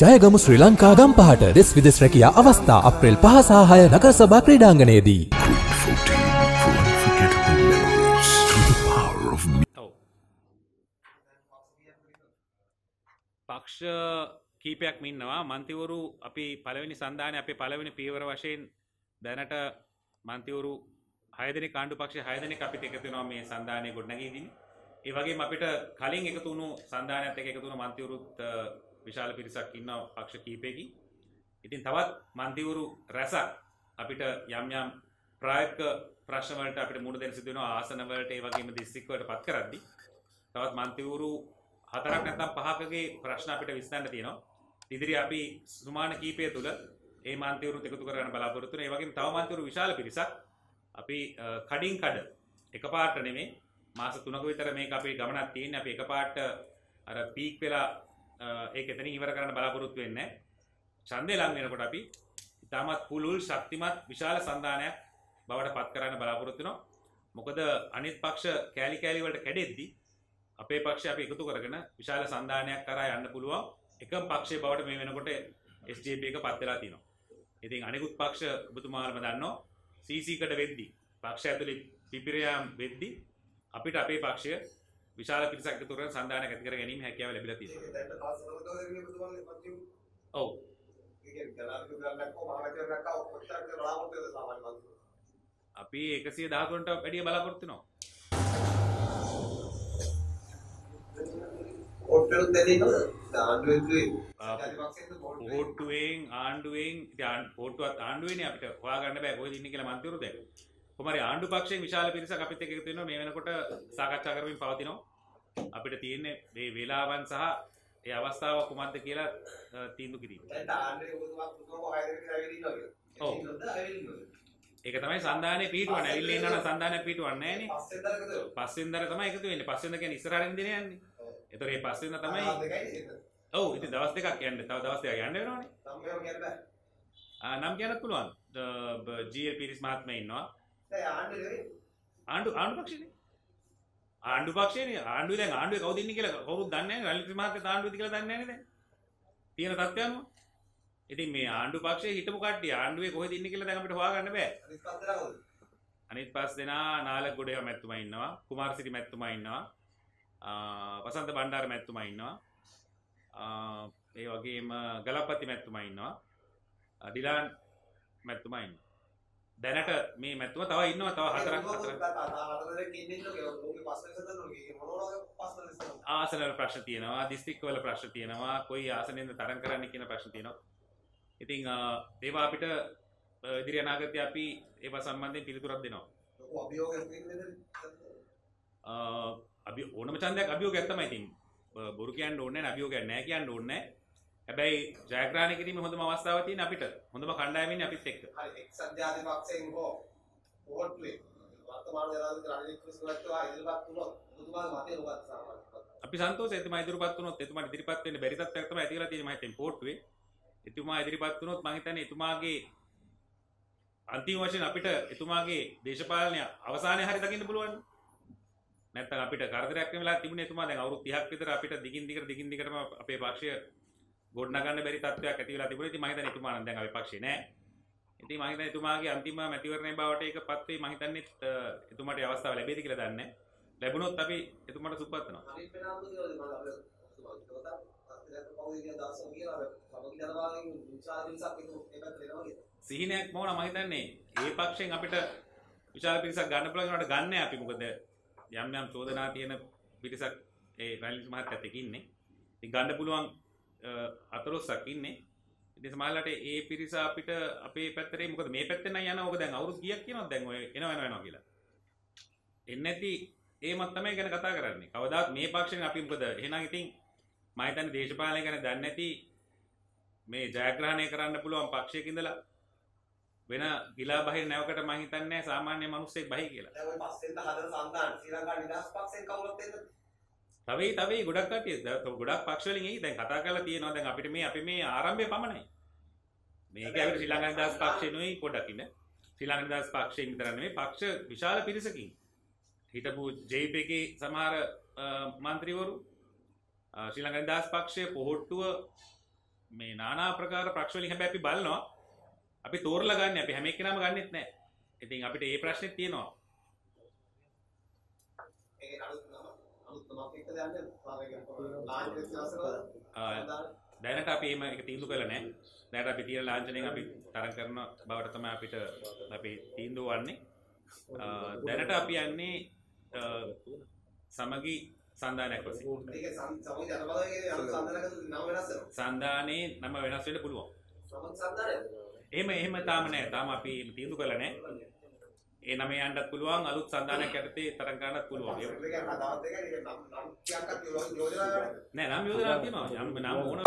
ජයගමු ශ්‍රී ලංකා ගම් පහට දෙස් විදෙස් රැකියා අවස්ථා අප්‍රේල් පහ සාහය නගර සභා ක්‍රීඩාංගනයේදී. Group 14 for unforgettable memories through the power of music. ඔව් පක්ෂ කීපයක් ඉන්නවා මන්තිවරු අපි පළවෙනි සන්ධානය අපේ පළවෙනි පීවර වශයෙන් දැනට මන්තිවරු හයදන කාණ්ඩු පක්ෂ හයදන අපිට එකතුනවා මේ සන්ධානය ගොඩනැගීදින ඒ වගේ අපිට කලින් එකතුුණු සන්ධානයත් එක එකතුුණු මන්තිවරුත් අ, විශාල පිරිසක් ඉන්න පක්ෂ කීපයකි. ඉතින් තවත් මන්තිවරු රැසක් අපිට යම් යම් ප්‍රායක ප්‍රශ්නවලට අපිට මුණ දෙන සිදුවන ආසනවලට ඒ වගේම දිස්ත්‍රික්කවලට පත් කරද්දි තවත් මන්තිවරු හතරක් නැත්නම් පහකගේ ප්‍රශ්න අපිට විසඳන්න තියෙනවා. ඉදිරි අපි සුමාන කීපය තුළ ඒ මන්තිවරු එකතු කරන්න බලාපොරොත්තු වෙනවා. ඒ වගේම තව මන්තිවරු විශාල පිරිසක් අපි අ, කඩින් කඩ එකපාරට නෙමෙයි මාස 3ක විතර මේක අපේ ගමනක් තියෙන්නේ. අපි එකපාරට අර පීක් වෙලා අ, ඒක එතනින් ඉවර කරන්න බලාපොරොත්තු වෙන්නේ නැහැ. ඡන්දේ ලඟ වෙනකොට අපි ඉතාමත් පුළුල් ශක්තිමත් විශාල සන්ධානයක් බවට පත් කරන්න බලාපොරොත්තු වෙනවා. මොකද අනිත් පක්ෂ කෑලි කෑලි වලට කැඩෙද්දි අපේ පක්ෂය අපි එකතු කරගෙන විශාල සන්ධානයක් කරා යන්න පුළුවන් එකම පක්ෂය බවට මේ වෙනකොට SJP එක පත් වෙලා තියෙනවා. ඉතින් අනිකුත් පක්ෂ ඔබතුමාලම දන්නවා CC කට වෙද්දි පක්ෂ ඇතුලේ පිපිරයාම් වෙද්දි අපිට අපේ පක්ෂය විශාල පිරිසක් එකතු කරගෙන සන්ධානයක් ඇති කර ගැනීම හැකියාව ලැබිලා තියෙනවා. ඔව් අපි 113ට වැඩිය බලාපොරොත්තු වෙනවා. පෝට්ටුවෙන් ආණ්ඩුවෙන් පෝට්ටුවත් ආණ්ඩුවෙන් අපිට හොයාගන්න බෑ කොහෙද ඉන්නේ කියලා මන්තිවරු දැන්. කොහමරි ආණ්ඩු පක්ෂයෙන් විශාල පිරිසක් අපිත් එක්ක එකතු වෙනවා මේ වෙනකොට සාකච්ඡා කරමින් පවතිනවා. අපිට තියෙන්නේ මේ වේලාවන් සහ ඒ අවස්ථාව කුමක්ද කියලා අ, තීන්දුව කිරීම. ඔව්. ඒක තමයි සන්ධානයේ පිටුවන්නේ. ඇවිල්ලා ඉන්නවනම් සන්ධානයක් පිටුවන්නේ නැහනේ. පස්සෙන්දර තමයි එකතු වෙන්නේ. පස්සෙන්ද කියන්නේ ඉස්සරහින් දිනේ යන්නේ. ඒතර මේ පස්සෙන්ද තමයි ඔව් ඉතින් දවස් දෙකක් යන්න. තව දවස් දෙකක් යන්න වෙනවනේ. නම් කියන්නත් පුළුවන්. ජීඑල් පිරිස් මහත්මයා ඉන්නවා. ආණ්ඩු ආණ්ඩු පක්ෂනේ. ආණ්ඩු පක්ෂනේ ආණ්ඩුවේ දැන් ආණ්ඩුවේ කවුද ඉන්නේ කියලා කවුරුත් දන්නේ නැහැ. රනිල් මහත්තයා ආණ්ඩුවේද කියලා දන්නේ නැහැ දැන්. තියෙන තත්ත්වය අනුව. ඉතින් මේ ආණ්ඩු පක්ෂයේ හිටපු කට්ටිය ආණ්ඩුවේ කොහෙද ඉන්නේ කියලා දැන් අපිට හොයාගන්න බෑ. අනිත් පස් දෙනා නාලක ගොඩේ මැතිතුමා ඉන්නවා. කුමාරසිරි මැතිතුමා ඉන්නවා. වසන්ත බණ්ඩාර මැතිතුමා ඉන්නවා. ඒ වගේම ගලපති මැතිතුමා ඉන්නවා. ඩිලාන් මැතිතුමා ඉන්නවා. දැනට මේ මැතිතුමා තව ඉන්නවා තව හතරක් හතරක්. ආසනවල ප්‍රශ්න තියෙනවා දිස්ත්‍රික්කවල ප්‍රශ්න තියෙනවා කොයි ආසනයෙන්ද තරම් කරන්න කියන ප්‍රශ්න තියෙනවා. ඉතින් ඒවා අපිට ඉදිරි අනාගතයේ අපි ඒවා සම්බන්ධයෙන් පිළිතුරක් දෙනවා. අ, අපි ඕනම ඡන්දයක් අභියෝගයක් තමයි ඉතින්. බොරු කියන්න ඕනේ නැහැ අභියෝගයක් නැහැ කියන්න ඕනේ නැහැ හැබැයි ජයග්‍රහණය කිරීමේ හොඳම අවස්ථාව තියෙන අපිට හොඳම කණ්ඩායම ඉන්නේ අපිත් එක්ක හරි එක්සත් ජාතික පක්ෂයෙන් හෝ පොහොට්ටුවේ වර්තමාන ජනාධිපති රනිල් වික්‍රමසිංහතුමා ඉදිරිපත් වුණොත් ඔබතුමාගේ මතය මොකක්ද සාමාන්‍යයෙන්? අපි සන්තෝෂයි එතුමා ඉදිරිපත් වුණොත් එතුමාට ඉදිරිපත් වෙන්න බැරි තත්ත්වයක් තමයි ඇති වෙලා තියෙන්නේ මම හිතන්නේ පෝට්ටුවේ. එතුමා ඉදිරිපත් වුණොත් මම හිතන්නේ එතුමාගේ අන්තිම වශයෙන් අපිට එතුමාගේ දේශපාලනය අවසානයේ හරි දකින්න පුළුවන්. නැත්තම් අපිට කරදරයක් වෙලා තිබුණේ එතුමා දැන් අවුරුදු 30ක් විතර අපිට දිගින් දිගට දිගින් දිගටම අපේ පක්ෂය ගොඩනගන්න බැරි තත්ත්වයක් ඇති වෙලා තිබුණේ. ඉතින් මම හිතන්නේ එතුමා නම් දැන් අපේ පක්ෂේ නෑ. ඉතින් මම හිතන්නේ එතුමාගේ අන්තිම මැතිවරණය බවට ඒකපත් වෙයි මම හිතන්නේ එතුමාට ඒ අවස්ථාව ලැබෙයිද කියලා දන්නේ නැහැ. ලැබුණොත් අපි එතුමාට සුබපත් වෙනවා. හරි ඒක කියලා. සිහිනයක් මොන මම හිතන්නේ ඒ පක්ෂයෙන් අපිට විශාල පිරිසක් ගන්න පුළුවන් වුණාට ගන්න අපි මොකද යම් යම් චෝදනා තියෙන පිරිසක් ඒ රනිල් මහත්තයත් එක්ක ඉන්නේ. ඉතින් ගන්න පුළුවන් අ, අතලොස්සක් ඉන්නේ. ඉතින් සමහරවිට ඒ පිරිස අපිට අපේ පැත්තේ මොකද මේ පැත්තෙන් නම් යන ඕක දැන් අවුරුදු කීයක් කියනවද දැන් ඔය එනවා එනවා එනවා කියලා. එන්නේ නැති ඒමත් තමයි ගැන කතා කරන්නේ. කවදාත් මේ පක්ෂෙන් අපි මොකද එහෙනම් ඉතින් මම හිතන්නේ දේශපාලනය ගැන දන්නේ නැති මේ ජයග්‍රහණය කරන්න පුළුවන් පක්ෂයක ඉඳලා වෙන ගිලා බහිර නැවකට මම හිතන්නේ නැහැ සාමාන්‍ය මිනිස්සෙක් බහි කියලා. දැන් ওই පස්සෙන්ද හදන සන්දාන ශ්‍රී ලංකා නිදහස් පක්ෂයෙන් කවුරුත් එන්නද? තවෙයි තවෙයි ගොඩක් කටිය ගොඩක් පක්ෂ වලින් එයි දැන් කතා කරලා තියෙනවා දැන් අපිට මේ අපි මේ ආරම්භය පමණයි. මේක අපිට ශ්‍රී ලංකා නිදහස් පක්ෂේ නෙවෙයි පොඩක් ඉන්න. ශ්‍රී ලංකා නිදහස් පක්ෂයෙන් විතර නෙවෙයි පක්ෂ විශාල පිරිසකින්. හිටපු JP එකේ සමහර මන්ත්‍රීවරු ශ්‍රී ලංකා නිදහස් පක්ෂය පොහොට්ටුව මේ නානා ප්‍රකාර ප්‍රක්ෂවලින් හැබැයි අපි බලනවා අපි තෝරලා ගන්න අපි හැම එක්කෙනාම ගන්නෙත් නැහැ. ඉතින් අපිට ඒ ප්‍රශ්නෙත් තියෙනවා. ඒකේ අලුත් නම දැනට අපි එහෙම එක තීන්දුව කළා නැහැ. දැනට අපි තියෙන ලාංඡනයෙන් අපි තරම් කරන බවට තමයි අපිට අපි තීන්දුව වන්නේ. දැනට අපි යන්නේ සමගි සන්දානයක් වශයෙන්. ඒකේ සම්- සමගි ජනබලයේ සම්දානයක නම වෙනස් වෙනවා සන්දානයේ නම වෙනස් වෙන්න පුළුවන්. සමගි සම්දානයද එහෙම එහෙම තාම නැහැ. තාම අපි තීන්දුව කළා නැහැ. ඒ නම යන්නත් පුළුවන් අලුත් සන්දානයක් යටතේ තරම් කරන්නත් පුළුවන්. නෑ නම් යෝජනා තියෙනවා. නම් නම් ඕන